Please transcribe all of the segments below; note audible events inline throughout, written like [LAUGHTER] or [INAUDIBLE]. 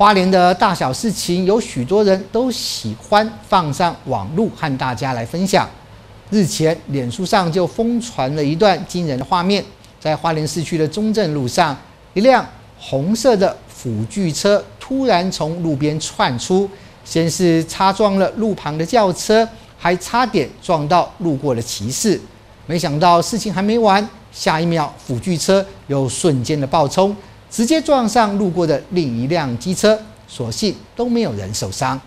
花莲的大小事情，有许多人都喜欢放上网路和大家来分享。日前，脸书上就疯传了一段惊人的画面，在花莲市区的中正路上，一辆红色的辅具车突然从路边窜出，先是擦撞了路旁的轿车，还差点撞到路过的骑士。没想到事情还没完，下一秒辅具车又瞬间的爆冲。直接撞上路过的另一辆机车，所幸都没有人受伤。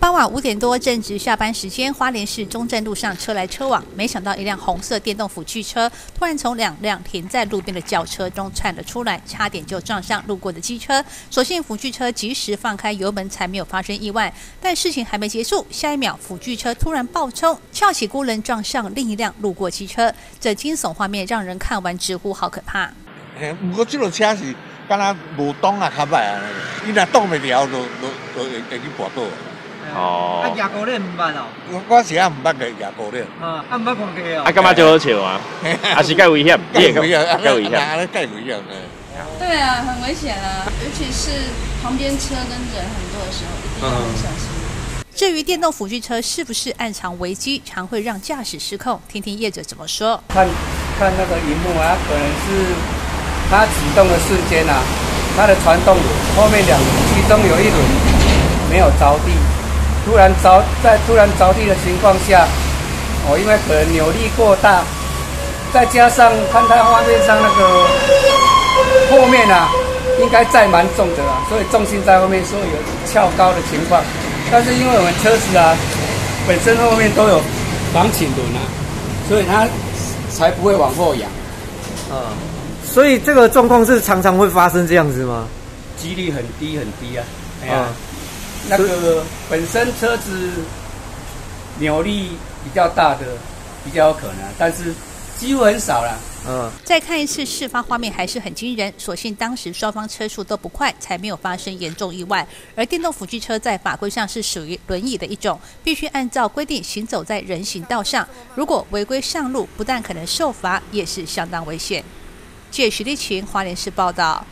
傍晚五点多，正值下班时间，花莲市中正路上车来车往，没想到一辆红色电动辅具车突然从两辆停在路边的轿车中窜了出来，差点就撞上路过的机车。所幸辅具车及时放开油门，才没有发生意外。但事情还没结束，下一秒辅具车突然爆冲，翘起孤轮撞上另一辆路过机车，这惊悚画面让人看完直呼好可怕。嘿，不过这种车是敢若无挡啊，较歹啊，伊若挡袂牢，就就就会会去跋倒。哦。啊，牙膏链唔捌哦。我我是啊唔捌个牙膏链。啊，啊唔捌看过哦。啊，干嘛就好笑啊？还 [LAUGHS] 是介危险？[LAUGHS] 介危险，介危险。啊，那介危险的。对啊，很危险啊，尤其是旁边车跟人很多的时候，一定要很小心。至于电动辅具车是不是暗藏危机，常会让驾驶失控？听听业者怎么说。看，看那个荧幕啊，可能是。它启动的瞬间啊，它的传动后面两其中有一轮没有着地，突然着在突然着地的情况下，哦，因为可能扭力过大，再加上看它画面上那个后面啊，应该载蛮重的啦，所以重心在后面，所以有翘高的情况。但是因为我们车子啊本身后面都有防倾轮啊，所以它才不会往后仰。嗯。所以这个状况是常常会发生这样子吗？几率很低很低啊！哎呀，那个本身车子扭力比较大的比较有可能，但是几乎很少了。嗯，再看一次事发画面还是很惊人。所幸当时双方车速都不快，才没有发生严重意外。而电动辅具车在法规上是属于轮椅的一种，必须按照规定行走在人行道上。如果违规上路，不但可能受罚，也是相当危险。据徐立群，华联市报道。